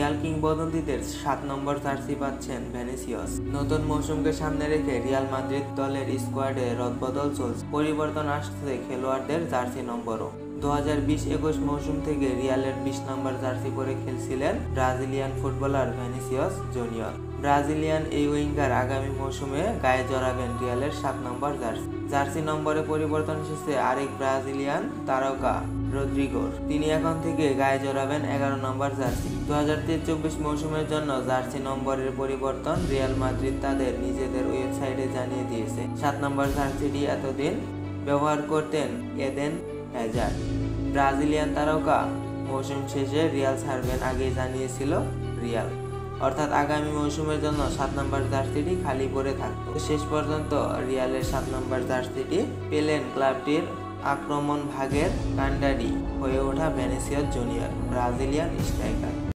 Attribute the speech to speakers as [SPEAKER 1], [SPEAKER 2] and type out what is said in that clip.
[SPEAKER 1] Real কিংবদন্তিদের সাত নম্বর jersey পাচ্ছেন Vinicius. নতুন মৌসুমকে সামনে রেখে রিয়াল মাদ্রিদ দলের স্কোয়াডে রদবদল চলছে। পরিবর্তন আসছে খেলোয়াড়দের জার্সি নম্বরও। দু হাজার বিশ একুশ মৌসুম থেকে রিয়ালের বিশ নম্বর জার্সি পরে খেলছিলেন Brazilian footballer Vinicius Junior. Brazilian এই উইঙ্গার আগামী মৌসুমে গায়ে জড়াবেন রিয়ালের সাত নম্বর জার্সি। জার্সি নম্বরে পরিবর্তন এসেছে আরেক ব্রাজিলিয়ান তারকা রদ্রিগোর তিনি এখন থেকে গায়ে জড়াবেন এগারো নম্বর জার্সি। দু হাজার তেইশ চব্বিশ মৌসুমের জন্য জার্সি নম্বরের পরিবর্তন রিয়াল মাদ্রিদ তাদের নিজেদের ওয়েবসাইটে জানিয়ে দিয়েছে। সাত নম্বর জার্সিটি এতদিন ব্যবহার করতেন এদেন হ্যাজার ব্রাজিলিয়ান তারকা মৌসুম শেষে রিয়াল ছাড়বেন আগেই জানিয়েছিল রিয়াল। অর্থাৎ আগামী মৌসুমের জন্য সাত নম্বর জার্সিটি খালি পড়ে থাকত। শেষ পর্যন্ত রিয়ালের সাত নম্বর জার্সিটি পেলেন ক্লাবটির আক্রমণ ভাগের কান্ডারি হয়ে ওঠা ভেনেসিয়াস জুনিয়র, ব্রাজিলিয়ান স্ট্রাইকার।